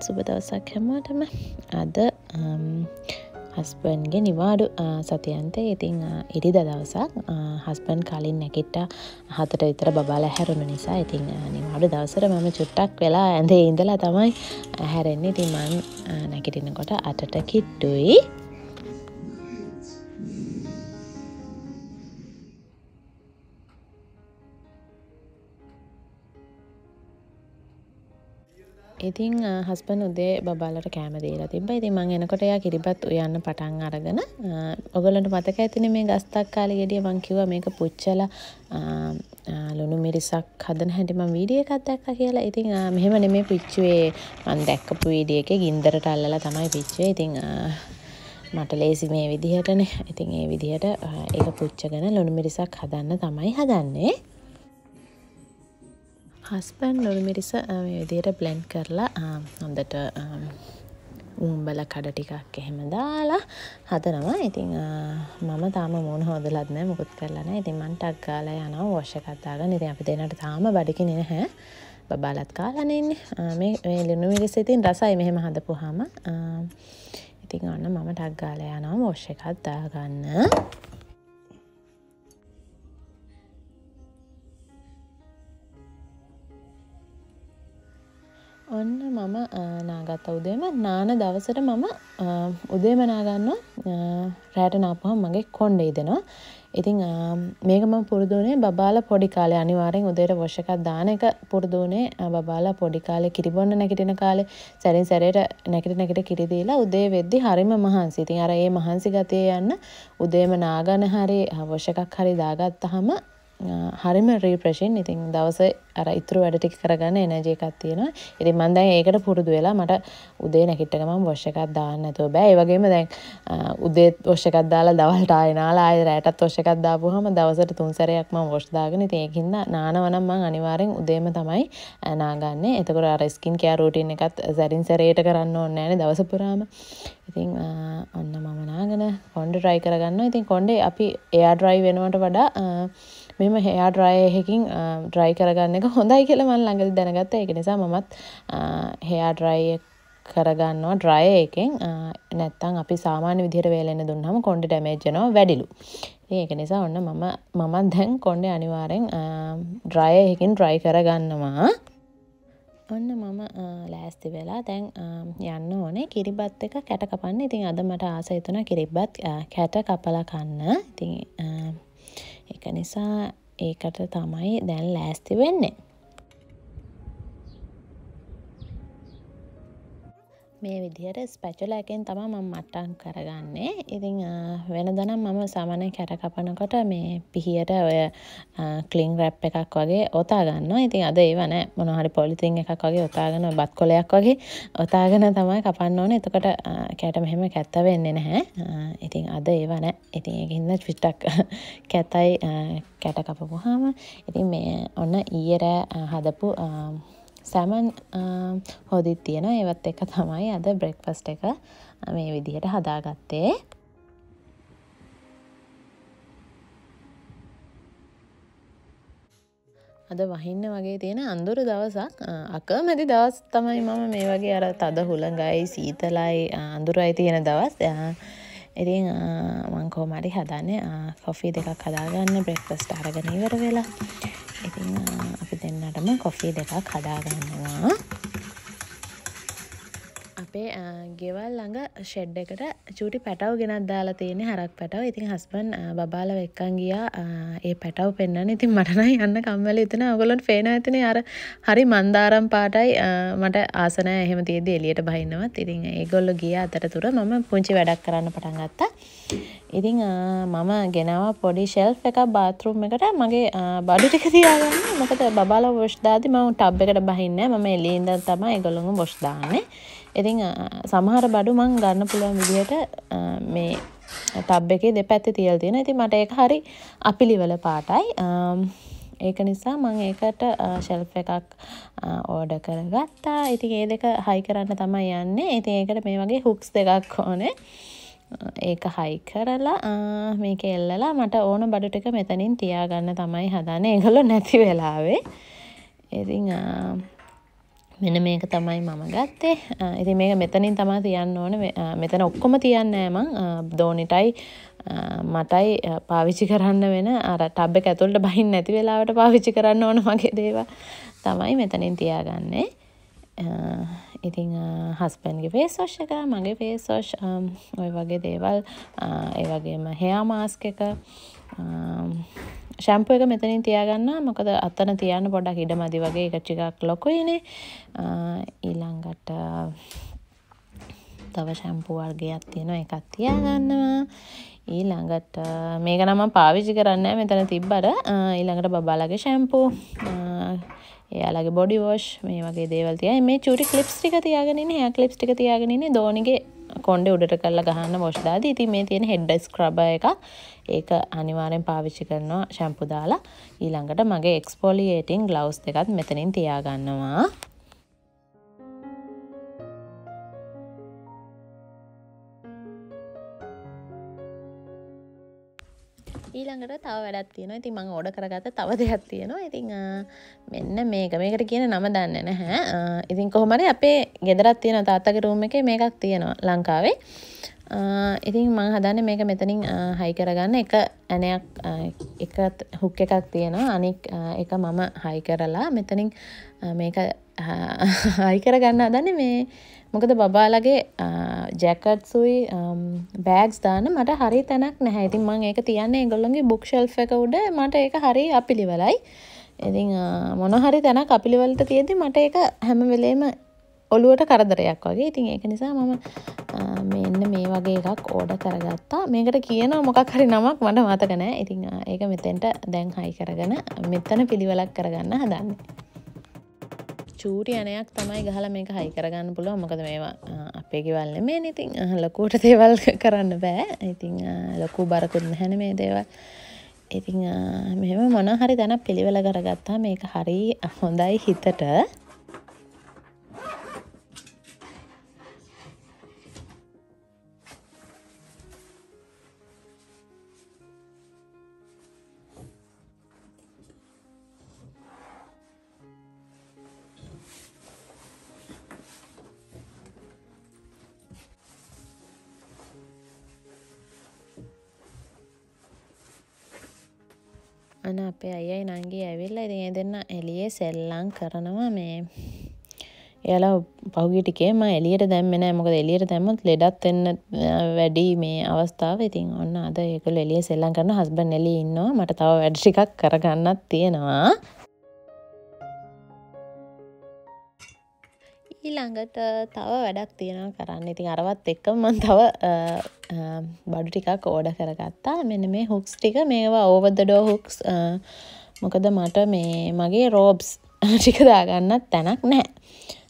ආයිබෝවන් සුබ දවසක් හැමෝටම. අද හස්බන්ගේ නිවාඩු සතියන්තය ඉතිං ඉරිද දවසක් හස්බන් කලින් නැකිට්ට හතට විතර බාල හැරුණු නිසා ඉතිං නිවාඩු දවසර මම චුට්ටක් වෙලා ඇඳේ ඉඳලා තමයි හැරෙන්නේ. තිමන් නැකිටිනකොට අටට කිට්ටුයි. ඉතින් හස්බන් උදේ බබාලට කෑම දීලා තිබ්බ ඉතින් මං එනකොට එයා කිරිබත් උයන්න පටන් අරගෙන ඔගලන්ට මතක ඇතින මේ ගස්තක් කාලේ ගෙඩිය මං කිව්වා මේක පුච්චලා ලුණු මිරිසක් හදන හැටි මම වීඩියෝ එකක් දැක්කා කියලා. ඉතින් මෙහෙම නෙමෙයි පිච්චුවේ මං දැක්කපු වීඩියෝ එකේ ගින්දරට අල්ලලා තමයි පිච්චුවේ. ඉතින් මට ලේසි මේ විදිහටනේ. ඉතින් ඒ විදිහට ඒක පුච්චගෙන ලුණු මිරිසක් හදන්න තමයි හදන්නේ. හස්බන් ලොළු මිරිස විදියට බ්ලෙන්් කරලා හොඳට උම්බල කඩ ටිකක් එහෙම දාලා හදනවා. ඉතිං මම තාම මුණ හෝදලත් නෑ මුකුත් කරලන ඉතින් මන්ටක් ගාලා යනවා වෝෂකත්තාග නිති අපි දෙනට තාම බඩිකි නැහැ. බබාලත් කාලනන්නේ මේ ලිනු මිරිස ඉතින් රසයි මෙහෙම හදපු හම ඉතින් ඔන්න මම ටක් ගාල යනවා වෝෂකත්දාගන්න ඔන්න මම නාගත්ත උදේම නාන දවසට මම උදේම නාගන්න රෑට නාපහම් මගේ කොන්්ඩ ඉදෙනවා. ඉතිං මේක ම පුරදුනේ බාල පොඩි කාලේ. අනිවාරෙන් උදේට වොෂකත් දාන එක පුරදුනේ බාලා පොඩි කාලේ කිරිබොන්න නැකිටින කාලේ. සැරින් සැරයට නැකට නැකට කිරිදීලා උදේ වෙද්දි හරිම මහන්සි ඉතින් අර ඒ මහන්සි ගතය යන්න උදේම නාගන හරි වොෂකක් හරි දාගත්තහම හරිම රීප්‍රශෙන් ඉතින් දවස අර ඉතුරු වැඩ ටික කරගන්න එනර්ජි එකක් තියෙනවා. ඉතින් මම දැන් ඒකට පුරුදු වෙලා මට උදේ නැගිට ගමන් වොෂ් එකක් දාන්න නැතුව බෑ. ඒ වගේම දැන් උදේ වොෂ් එකක් දාලා දවල්ට ආයෙ නාලා ආයෙ රැටත් වොෂ් එකක් දාපුවාම දවසට තුන් සැරයක් මම වොෂ් දාගෙන ඉතින් ඒකින්ද නානවා නම් මම අනිවාර්යෙන් උදේම තමයි නාගන්නේ. එතකොට අර ස්කින් කෙයාර් රූටින් එකත් සැරින් සැරේට කරන්න ඕනේ නැහැනේ දවස පුරාම. ඉතින් ඔන්න මම නාගෙන කොණ්ඩේ ට්‍රයි කරගන්නවා. ඉතින් කොණ්ඩේ අපි එයා ඩ්‍රයි වෙනවට වඩා මෙම හයා ඩ්‍රයහකින් ඩ්‍රයි කරගන්න එක හොඳයි කියල මන් ළඟල් දැනගත්ත. එක නිසා මමත් හයා ඩ්‍රයි කරගන්නවා ඩ්‍රය එකෙන්. නැත්තං අපි සාමාන්‍ය විදිහට වේලෙන දුන්නම කොන්ඩ ඩැමේජනවා වැඩිලු. ඒක නිසා ඔන්න මම මමත් දැන් කොන්්ඩ අනිවාරෙන් ඩ්‍රයහකින් ඩ්‍රයි කරගන්නවා. ඔන්න මම ලෑස්ති වෙලා දැන් යන්න ඕනේ. කිරිබත් එක කැට කපන්න. ඉතින් අද මට ආසහිතුන කිරිබත් කැට කපල කන්න. ඉතින් එක නිසා ඒකට තමයි දැන් ලෑස්ති වෙන්නේ. මේ විදිහට ස්පැචුලකින් තම මම මට්ටන් කරගන්නේ. ඉතිං වෙන දනම් මම සමනය කැටකපනකොට මේ පිහියට ඔය කලින් රැප් එකක් වගේ ඔතාගන්න ඉතින් අද ඒවන මොනහරි පොලිතින් එකක් වගේ ඔතාගෙන බත් කොලයක් වගේ ඔතාගෙන තමයි කපන්න ඕන. එතකොට කැට මෙහෙම කැත්ත වෙන්නේ නැහැ. ඉතින් අද ඒවන ඉතින් ඒකින්න චිට්ටක් කැතයි කැට කපපුහාම ඉතින් මේ ඔන්න ඊයරෑ හදපු සැමන් හොදිත් තියෙන ඒවත් එක තමයි අද බ්‍රෙක්ෆස්ට එක මේ විදිහට හදාගත්තේ. අද වහින්න වගේ තියෙන අඳුරු දවසක් අකමැති දවස් තමයි මම මේ වගේ අර තද හුළඟයි සීතලයි අඳුරයි තියෙන දවස්. ඉතින් මංකෝමරි හදන්නේ කොෆී දෙකක් හදාගන්න බ්‍රෙක්ෆස්ට අරගෙන ඉවර වෙලා. ඉතින් අපි දෙන්නටම කොෆී දෙකක් හදාගන්නවා අපේ ගෙවල් ළඟ ෂෙඩ් එකට චූටි පැටව් ගෙනත් දාලා තියෙන හරක් පැටව. ඉතින් හස්බන් බබාල වෙක්කන් ගියා. ඒ පැටව් පෙන්න්න ඉතින් මටනයි යන්න කම්වල එතන ඔගොලොන් ෆේන ඇතින අර හරි මන්දාරම් පාටයි. මට ආසනය එහෙම තියද එලියට බහින්නවත්. ඉතින් ඒගොල්ල ගිය අතර තුර මම පුංචි වැඩක් කරන්න පටන් ගත්තා. ඉතිං මම ගෙනාව පොඩි ශෙල්් එකක් බාතරුම් එකට. මගේ බඩු ටික තියාගන්න. මොකද බාල වොෂ්දාති මම ටබ් එකට බහින්න මම එලින්ද තම එගොළොඟ බොෂ්දාන්නේ ඉතිං සමහර බඩු මං ගන්න පුළුවන් විදිහට මේ ටබ් එකේ දෙපැත්තේ තියල් තියෙන. ඉතින් මට ඒක හරි අපිලිවල පාටයි. ඒක නිසා මං ඒකට ශෙල්් එකක් ඕඩ කරගත්තා. ඉතින් ඒ දෙක හයි කරන්න තමයි යන්නේ. ඉතින් ඒකට මේ වගේ හුක්ස් දෙකක් ඕනේ. ඒක හයි කරලා මේක එල්ලලා මට ඕන බඩු ටික මෙතනින් තියාගන්න තමයි හදන ඒගොල්ලෝ නැති වෙලාවේ. ඉතින් මෙන මේක තමයි මම ගත්තේ. ඉති මේක මෙතනින් තමා තියන්න ඕන. මෙතන ඔක්කොම තියන්න ඇමං දෝනිටයි මටයි පාවිච්චි කරන්න වෙන. අර ටබ්බ ඇතුළට බහින් නැති වෙලාවට පාවිච්චි කරන්න ඕන මගේ දේවා තමයි මෙතනින් තියාගන්නේ. ඉතිං හස්පන්ගේ පේසෝෂ් එක මගේ පේසෝෂ් ඔය වගේ දේවල් ඒ වගේම හයා මාස්ක එක ශැම්පු එක මෙතනින් තියාගන්න මොකද අත්තන තියන්න පොඩක් ඉඩ මදි වගේ එක ටිකක් ලොකුයිනේ. ඊළඟට තව ශැම්පු වර්ගයක් තියෙනවා. එකක් තියාගන්නවා. ඊළඟට මේක නම පාවිචි කරන්න මෙතන තිබ්බට ඊළඟට බබාලගේ ශැම්පු එයාලගේ බොඩි වෝෂ් මේ වගේ දේවල් තිය. මේ චුටි කලිප්ස් ටික තියාගෙන හැ කලිප්ස් ටික තියාගෙන දෝනිගේ කොන්ඩ උඩට කරලා ගහන්න වොෂ්දාද ඉති මේ තියෙන හෙඩ්ඩ ස්ක්‍රබ එක. ඒක අනිවාරෙන් පාවිච්චි කරනවා ශැම්පු දාලා. ඊළඟට මගේ එක්ස්පොලියේටින් ගලවස් දෙකත් මෙතනින් තියාගන්නවා. ඊළඟට තව වැඩත් තියෙනවා. ඉතින් මං ඕඩ කරගත තව දෙයක් තියෙනවා. ඉතිං මෙන්න මේක. මේකට කියන නම දන්න නැහැ. ඉතින් කොහොමරි අපේ ගෙදරත් තියෙන තාත්තක රූම එක මේකක් තියෙනවා ලංකාවේ. ඉතින් මං හදන්න මේක මෙතනින් හයි කරගන්න. එක ඇනයක් එක හුක් එකක් තියෙනවා. අනික් එක මම හයි කරලා මෙතනින් මේක හයි කරගන්න අදන්න මේ මොකද බබාලගේ ජැකට්සුයි බෑග්ස් දාන මට හරි තැනක් නැහැ. ඉතින් මං ඒක තියන්නේ ගොල්ලොගේ බුක්ෂල්් එක උඩ. මට ඒක හරි අපිළිවලයි ඉතින් මොනහරි තැන අපිළිවලට තියෙදි මට ඒක හැම වෙලේම ඔළුවට කරදරයක් වගේ. ඉතින් ඒක නිසා මම මෙන්න මේ වගේ එකක් ඕඩ කරගත්තා. මේකට කියන මොකක් හරි නමක් මට මතකනෑ ඉතිං ඒක මෙතෙන්ට දැන් හයි කරගෙන මෙතන පිළිවලක් කරගන්න හදන්නේ. චූටි අනයක් තමයි ගහල මේක හයි කරගන්න පුළුව මොකද මේවා අපේ ගෙවල්ල මේ ඉතින් ලොකූට දේවල් කරන්න බෑ. ඉතිං ලොකු බරකුත් හැන මේ දේවල්. ඉතිං මෙම මොන හරි තැන පිළිවෙල කරගත්තා. මේක හරි හොඳයි හිතට. අන අපේ අයයි නංගේ ඇවිල්ලා ඉතින් ඒ දෙන්න එළියේ සෙල්ලම් කරනවා මේ එයාලා පහුගිය ටිකේ මම එළියට දැම්මේ නෑ. මොකද එළියට දැම්මොත් ලෙඩත් වෙන්න වැඩි මේ අවස්ථාව. ඉතින් ඔන්න අද ඒගොල්ලෝ එළියේ සෙල්ලම් කරන හස්බන්ඩ් එළියේ ඉන්නවා. මට තව වැඩ ටිකක් කරගන්නත් තියෙනවා. ඊළඟට තව වැඩක් තියෙනවා කරන්න. ඉතින් අරවත් එක්ක මන් තව බඩු ටිකක් ඕඩ කරගත්තා. මෙන්න මේ හුක්ස් ටික මේවා ඕවදඩෝ හුක්ස් මොකද මට මේ මගේ රෝබ්ස් ටික දාගන්නත් තැනක් නෑ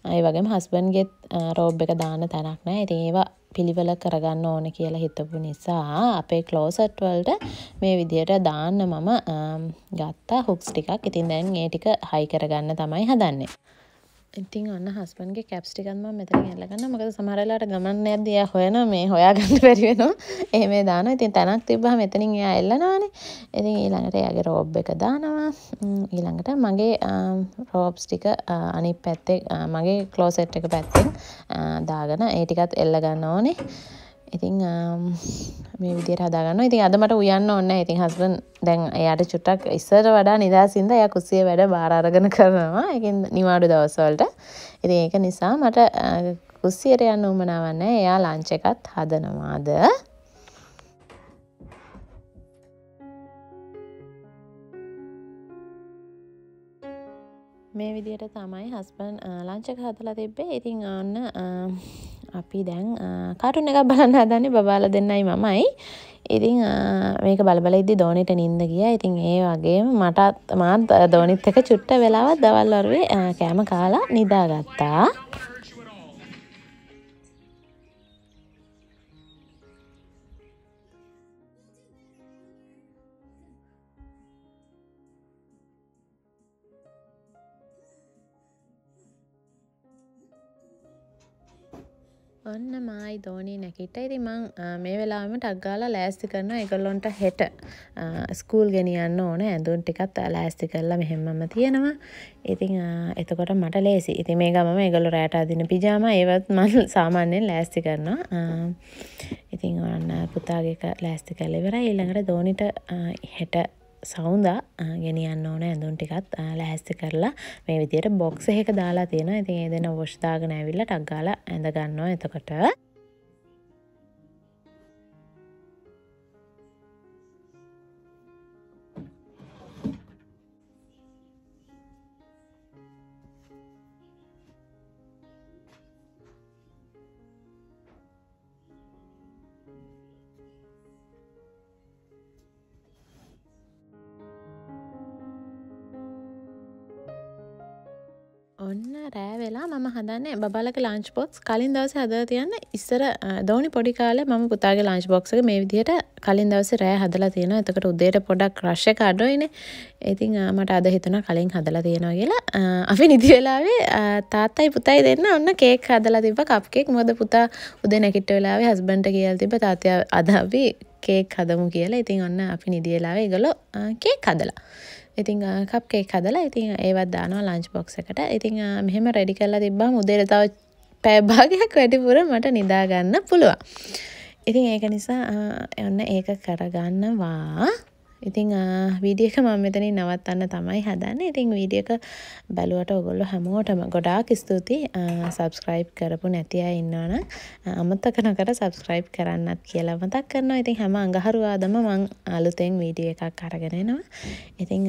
අයි වගේම හස්බන්ගෙත් රෝබ් එක දාන්න තැනක් නෑ ඉතින් ඒවා පිළිවෙල කරගන්න ඕන කියලා හිතපු නිසා අපේ කලෝසට් වලට මේ විදියට දාන්න මම ගත්තා හුක්ස් ටිකක්. ඉතින් දැන් ඒ ටික හයි කරගන්න තමයි හදන්නේ. ඉතින් ඔන්න හස්බන්ගේ කැප්ස් ටිකක්ම මෙතන එල්ලගන්න මොකද සමහරලාට ගමන් යද්දී එයා හොයන මේ හොයාගන්න බැරි වෙනවා. එහෙම දානවා. ඉතින් තැනක් තිබ්බහම මෙතනින් එයා එල්ලනවානේ. ඉතින් ඊළඟට එයාගේ රෝබ් එක දානවා. ඊළඟට මගේ රෝබ්ස් ටික අනිත් පැත්තේ මගේ ක්ලෝසෙට් එක පැත්තෙන් දාගෙන ඒ ටිකත් එල්ල ගන්න ඕනේ. ඉතිං මේ විදියට හදාගන්න ඉතින් අද මට උයන්න ඔන්න ඉතින් හස්බන් දැන් එයාට චුට්ටක් ඉස්සර වඩා නිදහසින්ද එයා කුස්සිය වැඩ බාරාරගෙන කරනවා. එකින් නිවාඩු දවස්වලට. ඉතින් ඒක නිසා මට කුස්සියට යන්න උමනාවන්න එයා ලංච එකත් හදනවාද? මේ විදියට තමයි හස්බන් ලංචක හදලා තිබ්බේ. ඉතින් ඔන්න අපි දැන් කාටුන් එකක් බලන්න හදන්නේ බබාල දෙන්නයි මමයි. ඉතින් මේක බලබල ඉදදි දෝනිට නින්ද ගිය. ඉතින් ඒ වගේ මටත් මාත් දෝනිත් එක චුට්ට වෙලාවත් දවල්වරුවේ කෑම කාලා නිදාගත්තා. ඔන්න මයි දෝනී නැකිට ඉති මං මේ වෙලාම ටක්ගාලා ලෑස්ති කරන එකගොල්ලොන්ට හෙට ස්කූල් ගෙනියන්න ඕන. ඇඳුන් ටිකත් ලෑස්ති කරලා මෙහෙම්මම තියෙනවා. ඉතිං එතකොට මට ලේසි. ඉති මේ ගම එකගොලු රෑට අදින පිජාම ඒවත් මල් සාමාන්‍යයෙන් ලෑස්ති කරනවා. ඉතිං ඔන්න පුතාගේක ලෑස්ති කරලිවර ඊළඟට දෝනිට හෙට සෞන්දා ගෙනියන්න ඕන. ඇඳුන් ටිකත් ලැහැස්ති කරලා මේ විදියට බොක්ස එක දාලා තියෙන ඉතින් ඒ දෙන වොෂ්දාගෙන ඇවිල්ල ටක්ගාල ඇඳගන්නවා එතකොට රෑ වෙලා මම හදන්නේ බබලක ලාංච් බොක්ස් කලින් දවස හද තියන්න ඉස්සර දෝනි පොඩි කාලේ මම පුතාගේ ලාංච් බොක්ස එක මේ විදිහට කලින් දවස රෑ හදලා තියෙන එතකට උදේට පොඩක් රශ්ය කඩොයින ඉතින් මට අද හිතන කලින් හදලා තියෙනවා කියලා. අපි නිදි වෙලාවේ තාත්තයි පුතයි දෙන්න ඔන්න කේක් හදලා තිබ කප්කෙක් මොද පුතා උද නැකිට වෙලාවේ හස්බන්ට කියල් තිබ තාතය අදබි කේක් හදමු කියලා. ඉතින් ඔන්න අපි නිදිවෙලාවේ ගොලො කේක් හදලා. ඉතිං කප්කේ හදලා ඉතින් ඒවත් දානවා ලංච් බොක්ස එකට. ඉතිං මෙහෙම රෙඩි කරලා තිබ්බා මුදේර තව පැබාගයක් වැඩිපුර මට නිදාගන්න පුළුවන්. ඉතින් ඒක නිසා ඔන්න ඒක කරගන්නවා. ඉතිං වීඩියක මම මෙතනින් නවත්තන්න තමයි හදන්න. ඉතිං වීඩියක බැලුවට ඔගොල්ලො හැමෝටම ගොඩාක් ස්තුති සබස්ක්‍රයිබ් කරපු නැති අය ඉන්නවන අමත්තක නොකර සබස්ක්‍රයිබ් කරන්නත් කියලා මතක් කරනවා. ඉතින් හැම අඟහරුවාදම මං අලුතෙන් වීඩිය එකක් අරගෙනෙනවා ඉතිං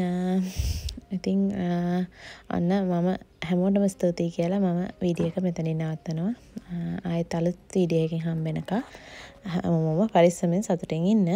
ඉතිං ඔන්න මම හැමෝටම ස්තුතියි කියලා මම වීඩියක මෙතනින් නවත්තනවා. ආය තලුත් වීඩියකින් හම්බෙනක හැමෝම පරිස්සමෙන් සතුටින් ඉන්න.